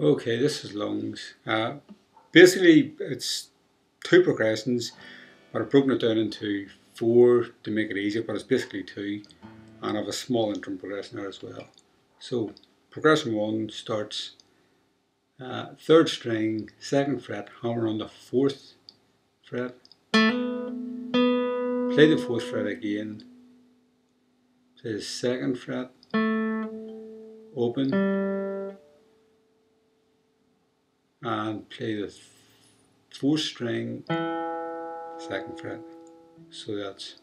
Okay, this is lungs. Uh, basically, it's two progressions, but I've broken it down into four to make it easier, but it's basically two, and I have a small interim progression there as well. So, progression one starts uh, third string, second fret, hammer on the fourth fret, play the fourth fret again, play the second fret, open, and play the fourth string, second fret. So that's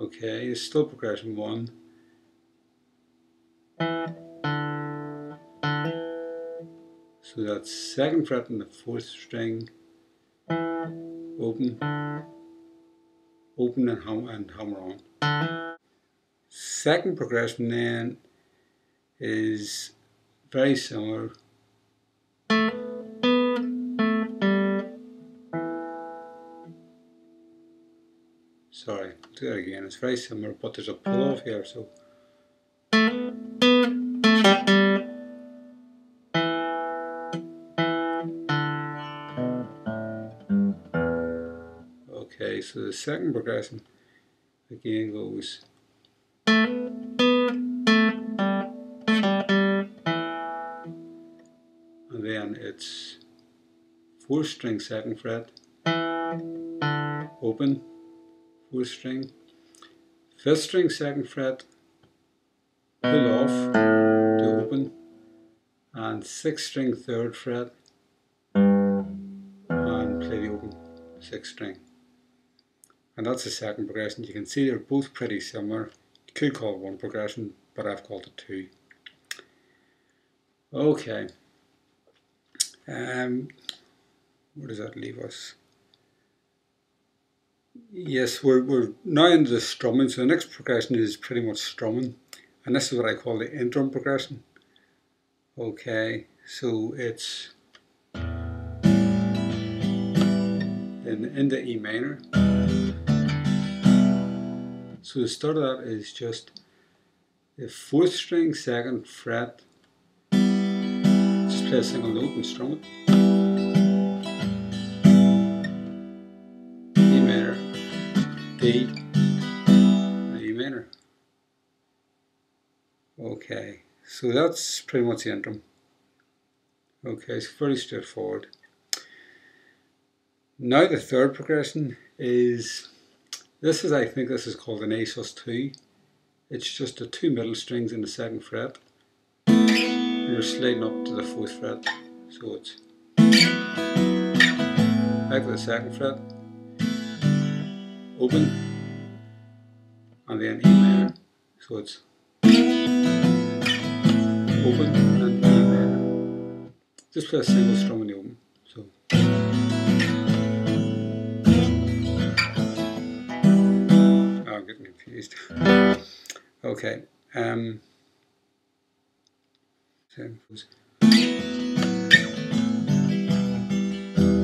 okay, it's still progression one. So that's second fret in the fourth string, open, open and and hammer on. Second progression then is very similar. Sorry, do that again. It's very similar, but there's a pull off here, so. Okay, so the second progression again goes then it's fourth string second fret. Open fourth string. Fifth string second fret. Pull off to open. And sixth string third fret. And play the open sixth string. And that's the second progression. You can see they're both pretty similar. You could call it one progression but I've called it two. Okay um, where does that leave us? Yes, we're, we're now into the strumming, so the next progression is pretty much strumming, and this is what I call the interim progression. Okay, so it's in, in the E minor. So the start of that is just the fourth string, second fret, play a single note and strum. E minor, D, E minor. Okay, so that's pretty much the interim. Okay, it's very straightforward. Now the third progression is, this is, I think this is called an A sus 2. It's just the two middle strings in the second fret we're sliding up to the 4th fret, so it's back to the 2nd fret, open, and then E minor, so it's open and E minor. Just play a single strum in the open. So. Ah, okay. Um, 10 goes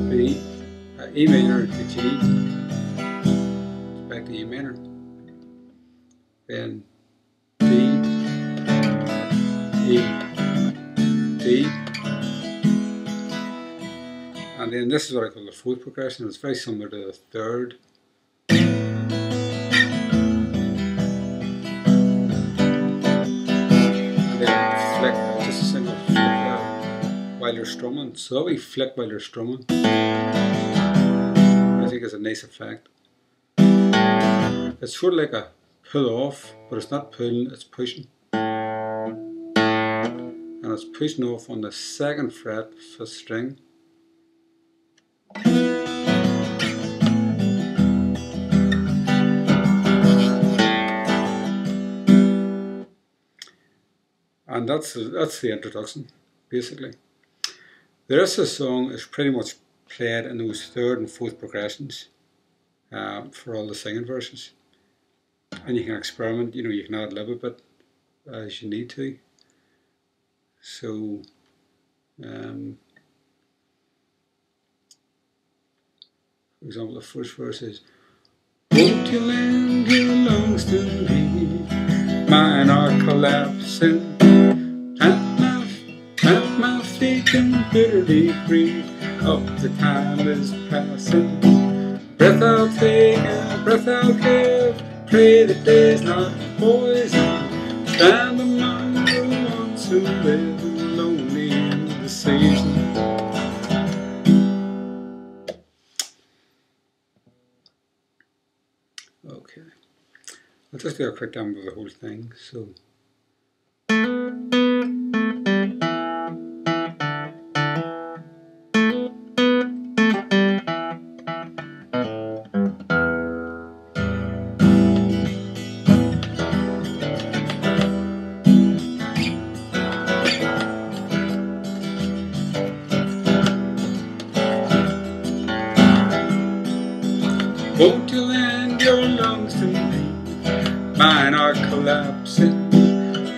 B, uh, E minor to G, back to E minor, then D, E, D, and then this is what I call the fourth progression, it's very similar to the third. While you're strumming. So we flick while you're strumming. I think it's a nice effect. It's sort of like a pull off, but it's not pulling, it's pushing. And it's pushing off on the second fret, fifth string. And that's that's the introduction, basically. The rest of the song is pretty much played in those third and fourth progressions uh, for all the singing verses. And you can experiment, you know, you can add a little bit as you need to. So, um, for example, the first verse is Won't you lend your lungs to me? Mine are in bitterly green. Up the time is passing. Breath I'll take and breath I'll give. Pray the day's not poison. Stand among the ones who live lonely in the season. Okay. I'll just do a quick demo of the whole thing. So. Won't you lend your lungs to me? Mine are collapsing.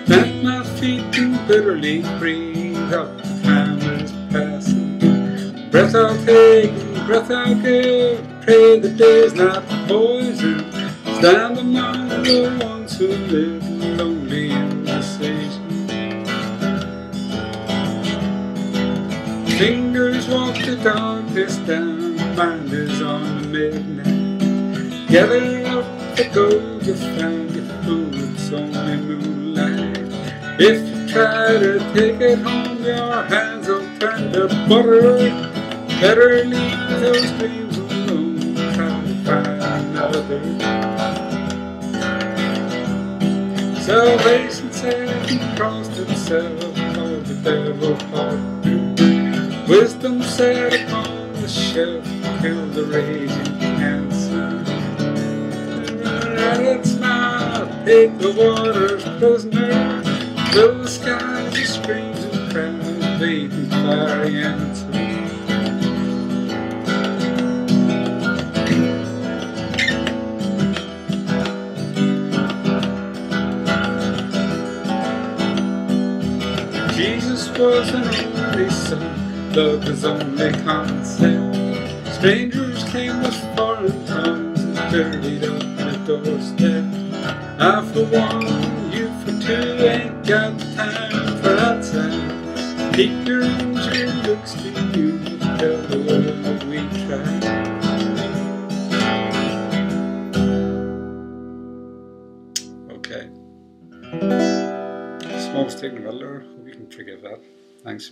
Plant my feet to bitterly breathe up. Time is passing. Breath I'll take breath I'll give. Pray the day's not poison. Stand among the ones who live lonely in the season. Fingers walk the darkness down, mind is on the midnight. Gather up the gold you found, you fool, it's only moonlight. If you try to take it home, your hands will turn to butter. Better leave those dreams alone, try to find another. Salvation sat and crossed itself, called the devil part Wisdom sat upon the shelf, killed the raging take the waters prisoner, fill the skies with screams and cries, waiting fiery answer. Jesus was an only son, love is only concept. Strangers came with foreign tongues and dirtied up the doorstep. I for one, you for two, ain't got time for outside. Keep your angel looks to you, tell the world we tried. Okay. Small mistake in the middle. Hope you can forgive that. Thanks.